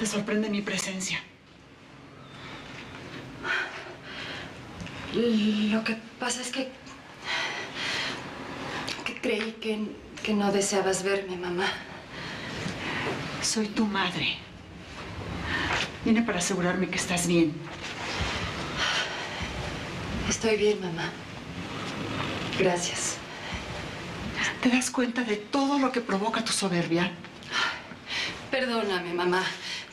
Te sorprende mi presencia. Lo que pasa es que... que creí que, que no deseabas verme, mamá. Soy tu madre. Vine para asegurarme que estás bien. Estoy bien, mamá. Gracias. ¿Te das cuenta de todo lo que provoca tu soberbia? Perdóname, mamá,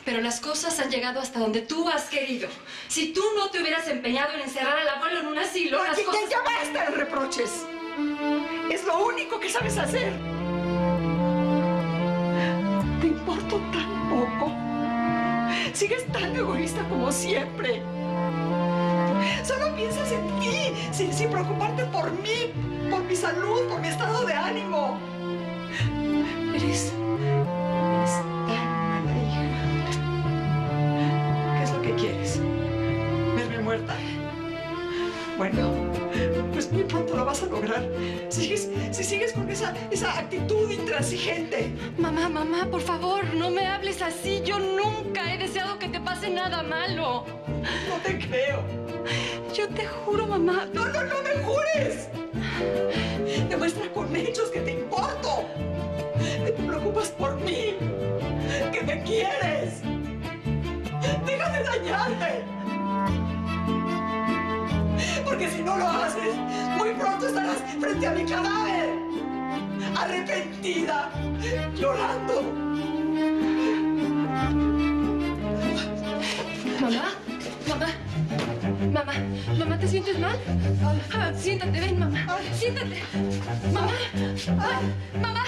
pero las cosas han llegado hasta donde tú has querido. Si tú no te hubieras empeñado en encerrar al abuelo en un asilo, las ¡Ya, cosas... ya basta de reproches! Es lo único que sabes hacer. Te importo tan poco. Sigues tan egoísta como siempre. Solo piensas en ti, sin, sin preocuparte por mí, por mi salud, por mi estado de ánimo. Eres a lograr. Sigues, si sigues con esa, esa actitud intransigente. Mamá, mamá, por favor, no me hables así. Yo nunca he deseado que te pase nada malo. No te creo. Yo te juro, mamá. No, no, no me jures. Demuestra con hechos que te importo. Que te preocupas por mí. Que me quieres. Deja de dañarme. Porque si no lo haces, pronto estarás frente a mi cadáver. Arrepentida. Llorando. Mamá, mamá, mamá, mamá, ¿te sientes mal? Ah, siéntate, ven, mamá, siéntate. Mamá, ah, mamá,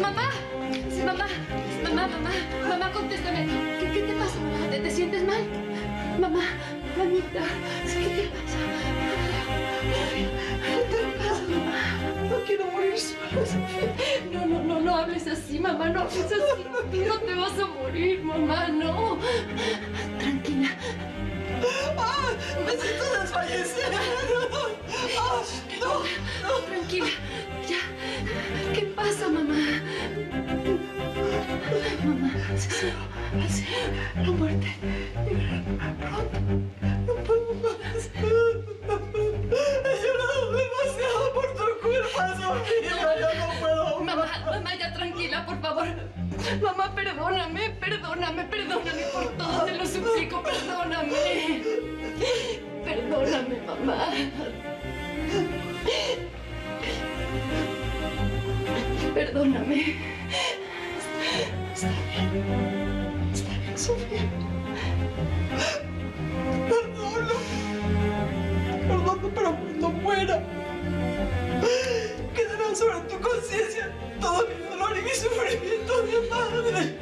mamá, mamá, mamá, mamá, mamá, contéstame. ¿Qué, qué te pasa, mamá? ¿Te, te sientes mal? Mamá, mamita, ¿qué te pasa? Quiero morir. No, no, no, no hables así, mamá, no hables así. No te vas a morir, mamá, no. Tranquila. ¡Ah! ¡Me siento desfallecer! ¡Ah! ¡No! ¡No! Tranquila, ya. ¿Qué pasa, mamá? Mamá, será, así. La muerte pronto. Mamá, perdóname, perdóname, perdóname por todo, te lo suplico, perdóname. Perdóname, mamá. Perdóname. Está bien. Está bien, Sofía. Perdono. Perdono, pero cuando muera, quedará sobre tu conciencia todo mi dolor y mi sufrimiento de madre.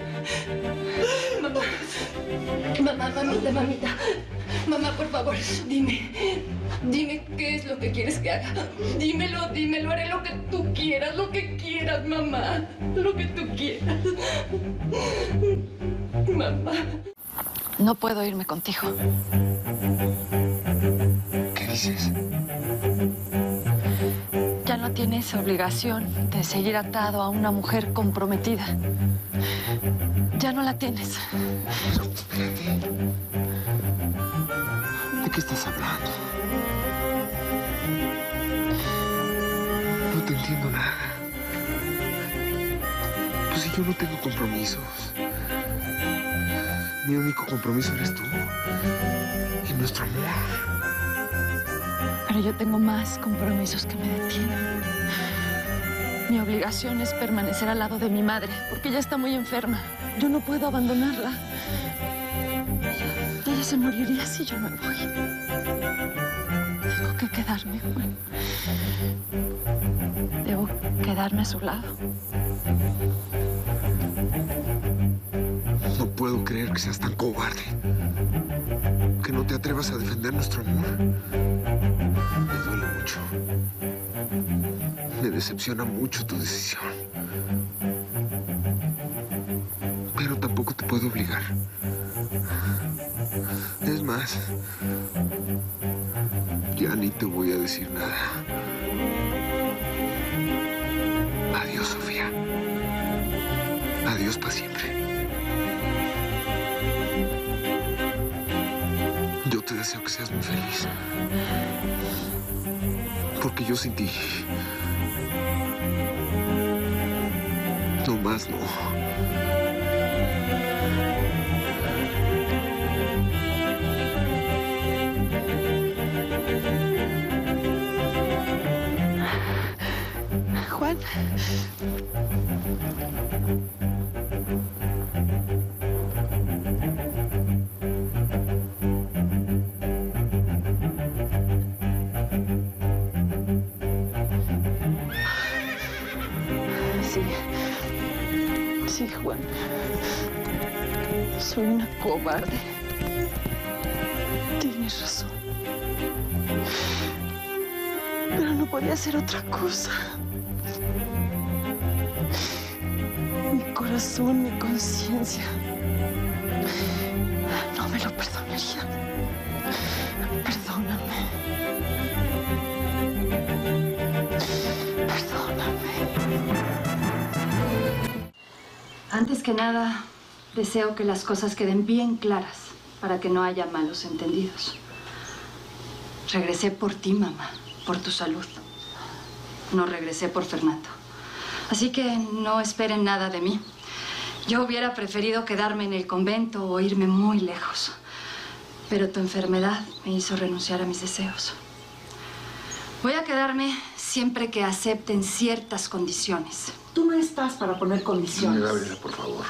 Mamá, mamá, mamita, mamita. Mamá, por favor, dime. Dime qué es lo que quieres que haga. Dímelo, dímelo. Haré lo que tú quieras, lo que quieras, mamá. Lo que tú quieras. Mamá. No puedo irme contigo. ¿Qué dices? Tienes obligación de seguir atado a una mujer comprometida. Ya no la tienes. Pero espérate. ¿De qué estás hablando? No te entiendo nada. Pues si yo no tengo compromisos. Mi único compromiso eres tú. Y nuestro amor. Pero yo tengo más compromisos que me detienen. Mi obligación es permanecer al lado de mi madre, porque ella está muy enferma. Yo no puedo abandonarla. Ella, se moriría si yo me voy. Tengo que quedarme, Juan. Debo quedarme a su lado. No puedo creer que seas tan cobarde. Que no te atrevas a defender nuestro amor. Me duele mucho. Me decepciona mucho tu decisión. Pero tampoco te puedo obligar. Es más, ya ni te voy a decir nada. Adiós, Sofía. Adiós para siempre. te deseo que seas muy feliz. Porque yo sin ti... más, no. Juan. Soy una cobarde. Tienes razón. Pero no podía hacer otra cosa. Mi corazón, mi conciencia. No me lo perdonaría. Perdóname. Perdóname. Antes que nada, deseo que las cosas queden bien claras para que no haya malos entendidos. Regresé por ti, mamá, por tu salud. No regresé por Fernando. Así que no esperen nada de mí. Yo hubiera preferido quedarme en el convento o irme muy lejos. Pero tu enfermedad me hizo renunciar a mis deseos. Voy a quedarme siempre que acepten ciertas condiciones. Tú no estás para poner condiciones. Gabriela, por favor.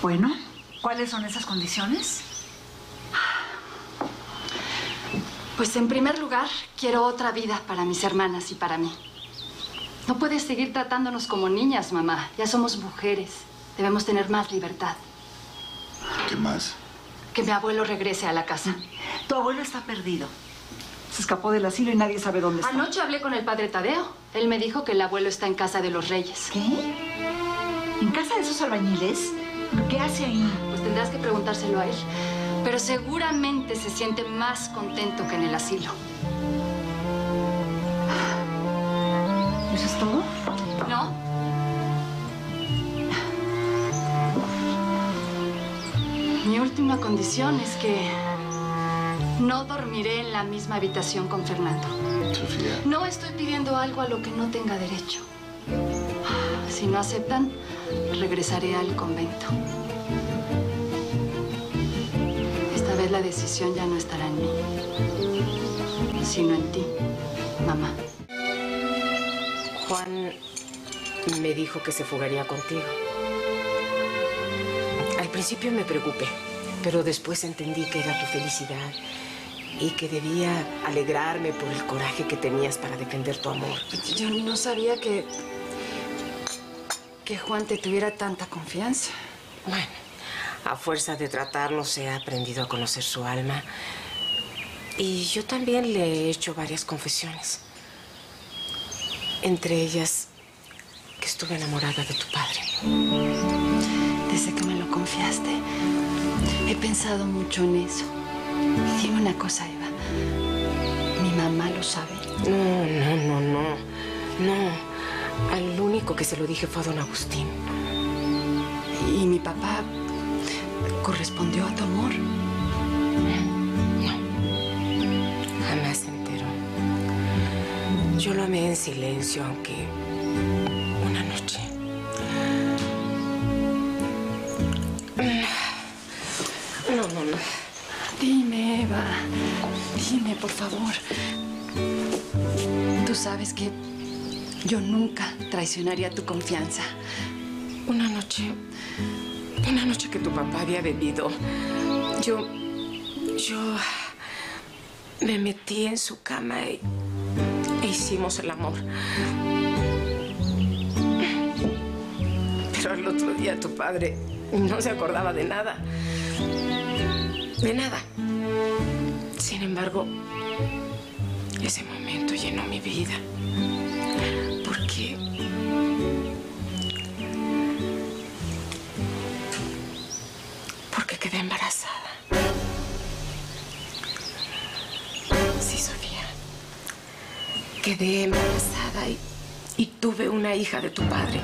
Bueno, ¿cuáles son esas condiciones? Pues en primer lugar, quiero otra vida para mis hermanas y para mí. No puedes seguir tratándonos como niñas, mamá. Ya somos mujeres. Debemos tener más libertad. ¿Qué más? Que mi abuelo regrese a la casa. Tu abuelo está perdido. Se escapó del asilo y nadie sabe dónde está. Anoche hablé con el padre Tadeo. Él me dijo que el abuelo está en casa de los reyes. ¿Qué? ¿En casa de esos albañiles? ¿Qué hace ahí? Pues tendrás que preguntárselo a él. Pero seguramente se siente más contento que en el asilo. ¿Eso es todo? ¿No? Mi última condición es que no dormiré en la misma habitación con Fernando. Sofía. No estoy pidiendo algo a lo que no tenga derecho. Si no aceptan, regresaré al convento. Esta vez la decisión ya no estará en mí, sino en ti, mamá. Juan me dijo que se fugaría contigo. Al principio me preocupé, pero después entendí que era tu felicidad y que debía alegrarme por el coraje que tenías para defender tu amor. Yo no sabía que. que Juan te tuviera tanta confianza. Bueno, a fuerza de tratarnos he aprendido a conocer su alma. Y yo también le he hecho varias confesiones. Entre ellas, que estuve enamorada de tu padre. Desde que me lo confiaste, he pensado mucho en eso. Dime una cosa, Eva. Mi mamá lo sabe. No, no, no, no. No. Al único que se lo dije fue a don Agustín. Y mi papá correspondió a tu amor. No. Jamás se enteró. Yo lo amé en silencio, aunque una noche. No, no, no. Dime, Eva. Dime, por favor. Tú sabes que yo nunca traicionaría tu confianza. Una noche. Una noche que tu papá había bebido. Yo. Yo. Me metí en su cama y. e hicimos el amor. Pero al otro día tu padre no se acordaba de nada. De nada. Sin embargo, ese momento llenó mi vida. Porque porque quedé embarazada. Sí, Sofía. Quedé embarazada y, y tuve una hija de tu padre.